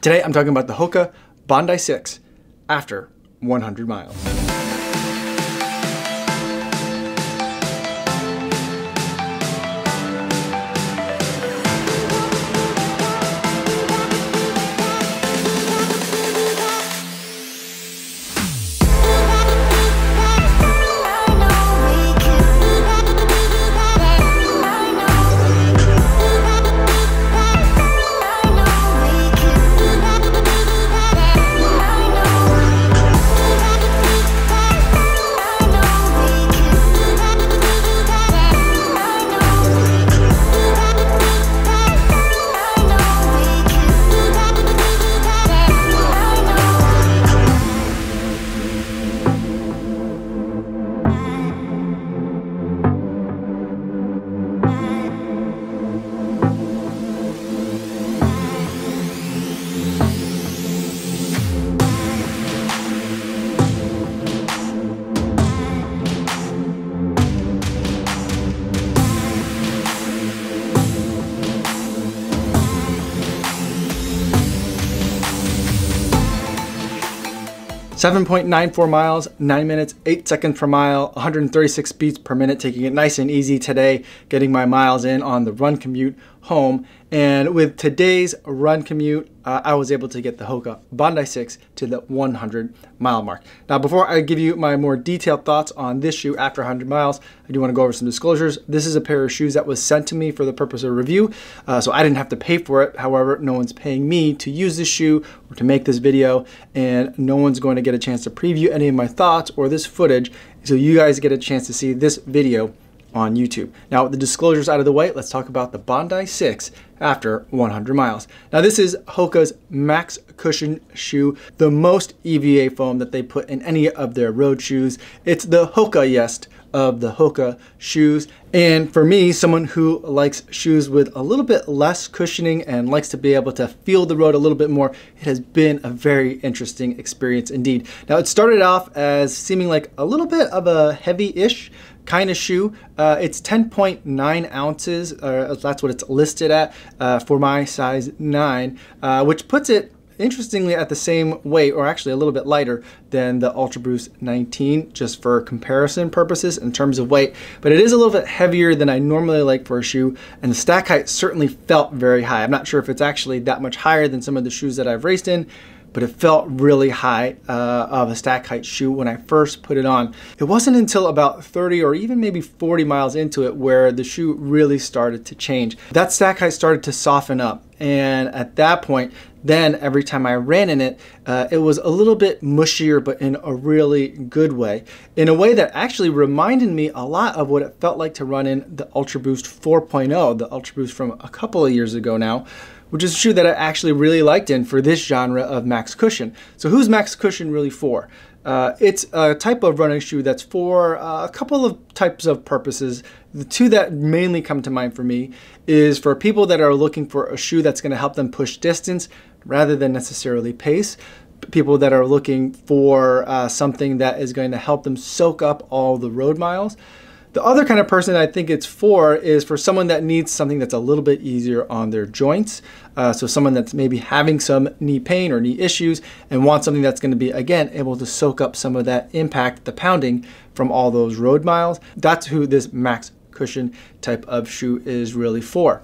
Today I'm talking about the Hoka Bondi 6 after 100 miles. 7.94 miles, 9 minutes, 8 seconds per mile, 136 beats per minute, taking it nice and easy today, getting my miles in on the run commute home. And with today's run commute, uh, I was able to get the Hoka Bondi 6 to the 100 mile mark. Now, before I give you my more detailed thoughts on this shoe after 100 miles, I do want to go over some disclosures. This is a pair of shoes that was sent to me for the purpose of review, uh, so I didn't have to pay for it. However, no one's paying me to use this shoe or to make this video, and no one's going to get a chance to preview any of my thoughts or this footage, so you guys get a chance to see this video on YouTube. Now, with the disclosures out of the way, let's talk about the Bondi 6 after 100 miles. Now, this is Hoka's Max Cushion shoe, the most EVA foam that they put in any of their road shoes. It's the Hoka-yest of the Hoka shoes. And for me, someone who likes shoes with a little bit less cushioning and likes to be able to feel the road a little bit more, it has been a very interesting experience indeed. Now, it started off as seeming like a little bit of a heavy-ish kind of shoe. Uh, it's 10.9 ounces, uh, that's what it's listed at uh, for my size 9, uh, which puts it interestingly at the same weight or actually a little bit lighter than the Ultra Boost 19 just for comparison purposes in terms of weight but it is a little bit heavier than I normally like for a shoe and the stack height certainly felt very high I'm not sure if it's actually that much higher than some of the shoes that I've raced in but it felt really high uh, of a stack height shoe when I first put it on. It wasn't until about 30 or even maybe 40 miles into it where the shoe really started to change. That stack height started to soften up and at that point then every time I ran in it, uh, it was a little bit mushier, but in a really good way. In a way that actually reminded me a lot of what it felt like to run in the Ultra Boost 4.0, the Ultra Boost from a couple of years ago now, which is a shoe that I actually really liked in for this genre of max cushion. So who's max cushion really for? Uh, it's a type of running shoe that's for uh, a couple of types of purposes. The two that mainly come to mind for me is for people that are looking for a shoe that's going to help them push distance rather than necessarily pace. People that are looking for uh, something that is going to help them soak up all the road miles. The other kind of person I think it's for is for someone that needs something that's a little bit easier on their joints. Uh, so someone that's maybe having some knee pain or knee issues and wants something that's going to be, again, able to soak up some of that impact, the pounding from all those road miles. That's who this max cushion type of shoe is really for.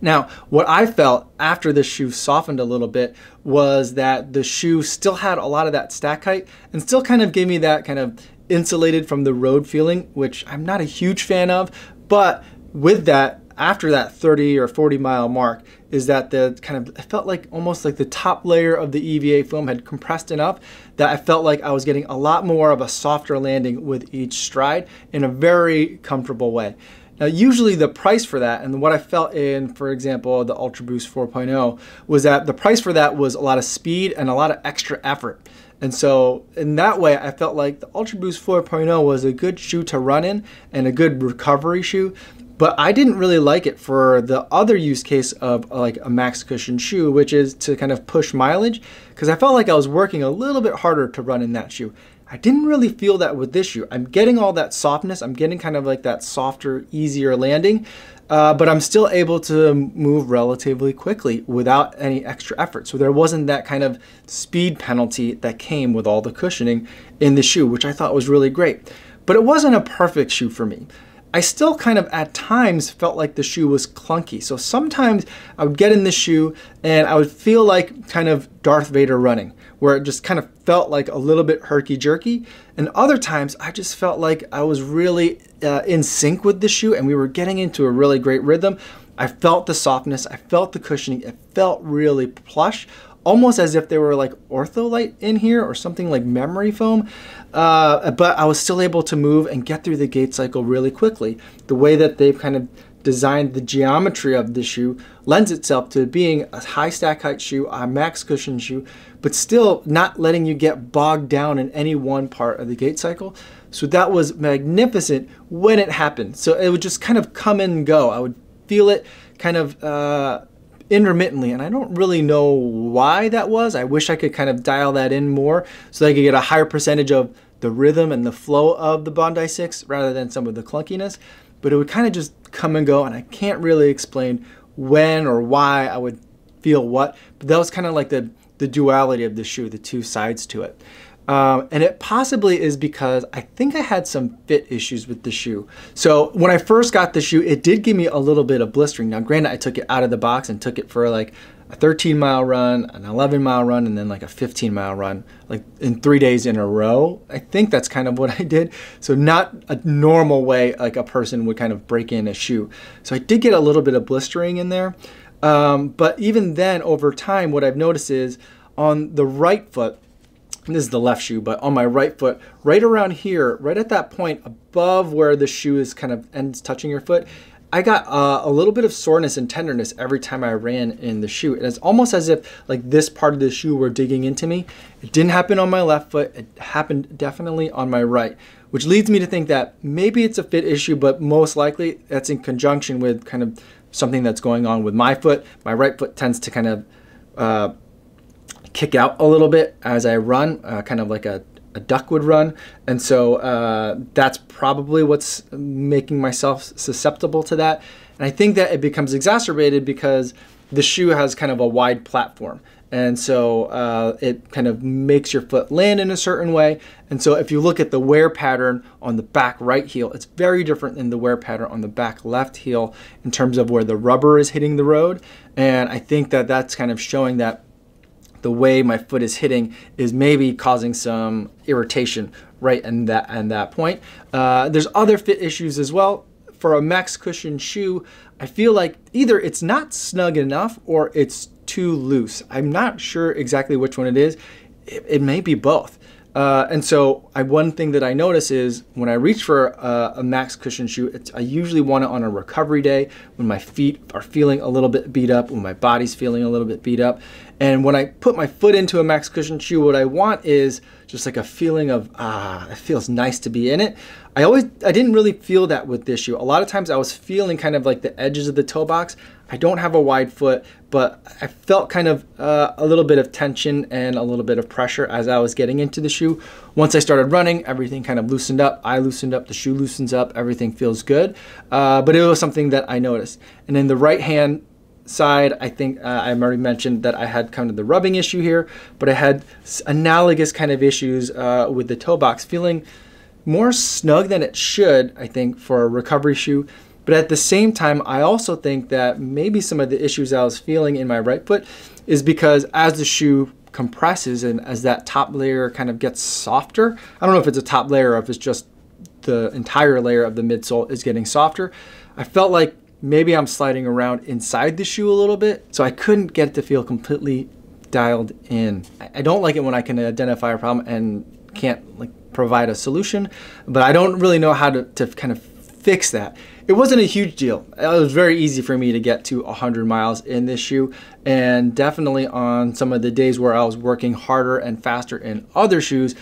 Now, what I felt after the shoe softened a little bit was that the shoe still had a lot of that stack height and still kind of gave me that kind of insulated from the road feeling, which I'm not a huge fan of. But with that, after that 30 or 40 mile mark, is that the kind of, it felt like almost like the top layer of the EVA foam had compressed enough that I felt like I was getting a lot more of a softer landing with each stride in a very comfortable way. Now, usually the price for that, and what I felt in, for example, the Ultra Boost 4.0, was that the price for that was a lot of speed and a lot of extra effort. And so in that way, I felt like the Ultra Boost 4.0 was a good shoe to run in and a good recovery shoe. But I didn't really like it for the other use case of uh, like a max cushion shoe, which is to kind of push mileage, because I felt like I was working a little bit harder to run in that shoe. I didn't really feel that with this shoe. I'm getting all that softness. I'm getting kind of like that softer, easier landing, uh, but I'm still able to move relatively quickly without any extra effort. So there wasn't that kind of speed penalty that came with all the cushioning in the shoe, which I thought was really great. But it wasn't a perfect shoe for me. I still kind of at times felt like the shoe was clunky. So sometimes I would get in the shoe and I would feel like kind of Darth Vader running, where it just kind of felt like a little bit herky jerky. And other times I just felt like I was really uh, in sync with the shoe and we were getting into a really great rhythm. I felt the softness, I felt the cushioning, it felt really plush, almost as if they were like ortholite in here or something like memory foam. Uh, but I was still able to move and get through the gait cycle really quickly. The way that they've kind of designed the geometry of the shoe lends itself to being a high stack height shoe, a max cushion shoe, but still not letting you get bogged down in any one part of the gait cycle. So that was magnificent when it happened. So it would just kind of come and go. I would feel it kind of uh, intermittently, and I don't really know why that was. I wish I could kind of dial that in more so that I could get a higher percentage of the rhythm and the flow of the Bondi 6 rather than some of the clunkiness. But it would kind of just come and go, and I can't really explain when or why I would feel what. But that was kind of like the, the duality of the shoe, the two sides to it. Um, and it possibly is because I think I had some fit issues with the shoe. So when I first got the shoe, it did give me a little bit of blistering. Now, granted, I took it out of the box and took it for like a 13 mile run, an 11 mile run, and then like a 15 mile run, like in three days in a row. I think that's kind of what I did. So not a normal way like a person would kind of break in a shoe. So I did get a little bit of blistering in there. Um, but even then, over time, what I've noticed is on the right foot, this is the left shoe, but on my right foot, right around here, right at that point above where the shoe is kind of ends touching your foot, I got uh, a little bit of soreness and tenderness every time I ran in the shoe. And it's almost as if like this part of the shoe were digging into me. It didn't happen on my left foot. It happened definitely on my right, which leads me to think that maybe it's a fit issue, but most likely that's in conjunction with kind of something that's going on with my foot. My right foot tends to kind of uh, kick out a little bit as I run, uh, kind of like a, a, duck would run. And so uh, that's probably what's making myself susceptible to that. And I think that it becomes exacerbated because the shoe has kind of a wide platform. And so uh, it kind of makes your foot land in a certain way. And so if you look at the wear pattern on the back right heel, it's very different than the wear pattern on the back left heel in terms of where the rubber is hitting the road. And I think that that's kind of showing that the way my foot is hitting is maybe causing some irritation right in that and that point. Uh, there's other fit issues as well. For a max cushion shoe, I feel like either it's not snug enough or it's too loose. I'm not sure exactly which one it is. It, it may be both. Uh, and so I, one thing that I notice is when I reach for a, a max cushion shoe, I usually want it on a recovery day when my feet are feeling a little bit beat up, when my body's feeling a little bit beat up. And when I put my foot into a max cushion shoe, what I want is just like a feeling of, ah, it feels nice to be in it. I always, I didn't really feel that with this shoe. A lot of times I was feeling kind of like the edges of the toe box. I don't have a wide foot, but I felt kind of uh, a little bit of tension and a little bit of pressure as I was getting into the shoe. Once I started running, everything kind of loosened up. I loosened up, the shoe loosens up, everything feels good. Uh, but it was something that I noticed. And in the right hand side, I think uh, I already mentioned that I had kind of the rubbing issue here, but I had analogous kind of issues uh, with the toe box, feeling more snug than it should, I think, for a recovery shoe. But at the same time, I also think that maybe some of the issues I was feeling in my right foot is because as the shoe compresses and as that top layer kind of gets softer, I don't know if it's a top layer or if it's just the entire layer of the midsole is getting softer. I felt like maybe I'm sliding around inside the shoe a little bit, so I couldn't get it to feel completely dialed in. I don't like it when I can identify a problem and can't like provide a solution, but I don't really know how to, to kind of fix that. It wasn't a huge deal. It was very easy for me to get to 100 miles in this shoe, and definitely on some of the days where I was working harder and faster in other shoes,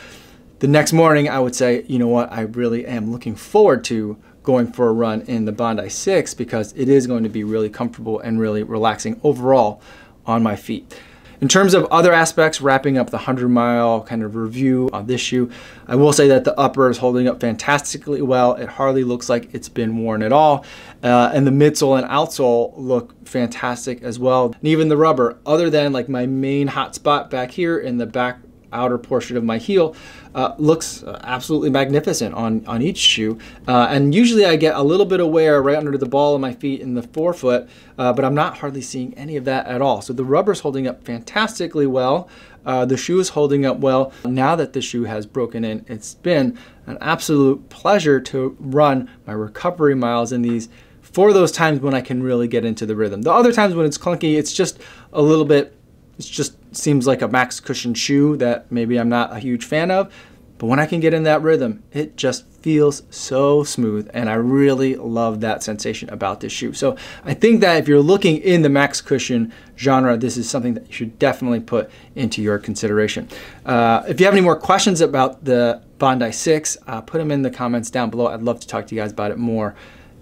the next morning I would say, you know what, I really am looking forward to going for a run in the Bondi 6 because it is going to be really comfortable and really relaxing overall on my feet. In terms of other aspects, wrapping up the 100 mile kind of review on this shoe, I will say that the upper is holding up fantastically well. It hardly looks like it's been worn at all. Uh, and the midsole and outsole look fantastic as well. And even the rubber, other than like my main hot spot back here in the back outer portion of my heel uh, looks uh, absolutely magnificent on, on each shoe. Uh, and usually I get a little bit of wear right under the ball of my feet in the forefoot, uh, but I'm not hardly seeing any of that at all. So the rubber's holding up fantastically well. Uh, the shoe is holding up well. Now that the shoe has broken in, it's been an absolute pleasure to run my recovery miles in these for those times when I can really get into the rhythm. The other times when it's clunky, it's just a little bit it just seems like a max cushion shoe that maybe I'm not a huge fan of. But when I can get in that rhythm, it just feels so smooth. And I really love that sensation about this shoe. So I think that if you're looking in the max cushion genre, this is something that you should definitely put into your consideration. Uh, if you have any more questions about the Bondi 6, uh, put them in the comments down below. I'd love to talk to you guys about it more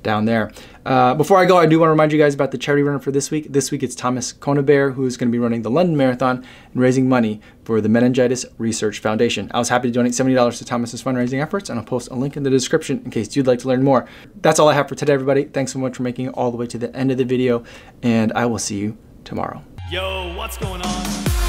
down there. Uh, before I go, I do want to remind you guys about the charity runner for this week. This week it's Thomas Conabear, who's going to be running the London Marathon and raising money for the Meningitis Research Foundation. I was happy to donate $70 to Thomas's fundraising efforts, and I'll post a link in the description in case you'd like to learn more. That's all I have for today, everybody. Thanks so much for making it all the way to the end of the video, and I will see you tomorrow. Yo, what's going on?